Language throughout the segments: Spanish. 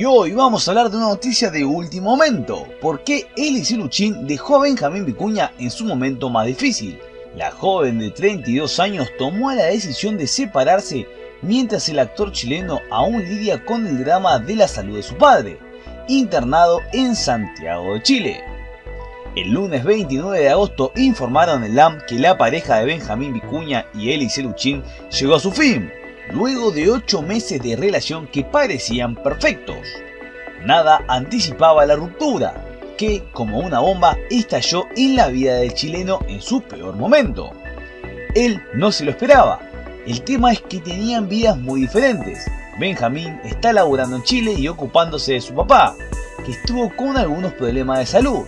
Y hoy vamos a hablar de una noticia de último momento. ¿Por qué Elise Luchín dejó a Benjamín Vicuña en su momento más difícil? La joven de 32 años tomó la decisión de separarse mientras el actor chileno aún lidia con el drama de la salud de su padre, internado en Santiago de Chile. El lunes 29 de agosto informaron en LAM que la pareja de Benjamín Vicuña y Elise Luchín llegó a su fin, luego de 8 meses de relación que parecían perfectos. Nada anticipaba la ruptura, que, como una bomba, estalló en la vida del chileno en su peor momento. Él no se lo esperaba. El tema es que tenían vidas muy diferentes. Benjamín está laborando en Chile y ocupándose de su papá, que estuvo con algunos problemas de salud.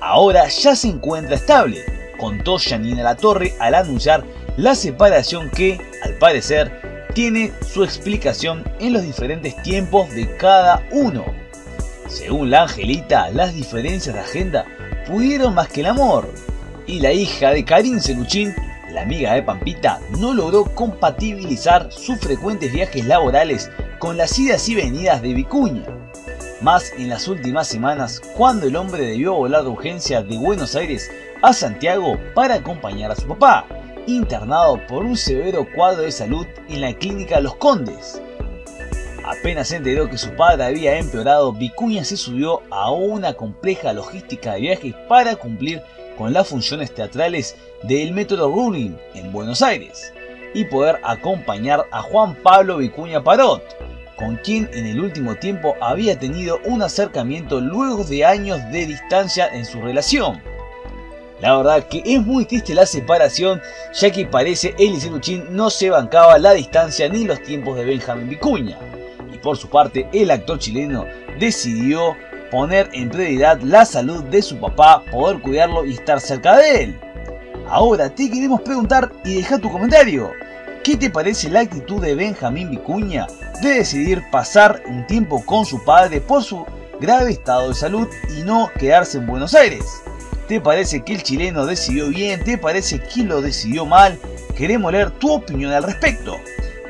Ahora ya se encuentra estable, contó Janina La Torre al anunciar la separación que, al parecer, tiene su explicación en los diferentes tiempos de cada uno. Según la Angelita, las diferencias de agenda pudieron más que el amor, y la hija de Karin Seluchín, la amiga de Pampita, no logró compatibilizar sus frecuentes viajes laborales con las idas y venidas de Vicuña. Más en las últimas semanas, cuando el hombre debió volar de urgencia de Buenos Aires a Santiago para acompañar a su papá, internado por un severo cuadro de salud en la clínica Los Condes. Apenas se enteró que su padre había empeorado, Vicuña se subió a una compleja logística de viajes para cumplir con las funciones teatrales del Método Ruling en Buenos Aires y poder acompañar a Juan Pablo Vicuña Parot, con quien en el último tiempo había tenido un acercamiento luego de años de distancia en su relación. La verdad que es muy triste la separación, ya que parece Elise Luchín no se bancaba la distancia ni los tiempos de Benjamín Vicuña por su parte, el actor chileno decidió poner en prioridad la salud de su papá, poder cuidarlo y estar cerca de él. Ahora te queremos preguntar y deja tu comentario. ¿Qué te parece la actitud de Benjamín Vicuña de decidir pasar un tiempo con su padre por su grave estado de salud y no quedarse en Buenos Aires? ¿Te parece que el chileno decidió bien? ¿Te parece que lo decidió mal? Queremos leer tu opinión al respecto.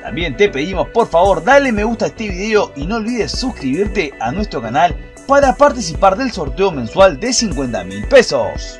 También te pedimos por favor dale me gusta a este video y no olvides suscribirte a nuestro canal para participar del sorteo mensual de 50 mil pesos.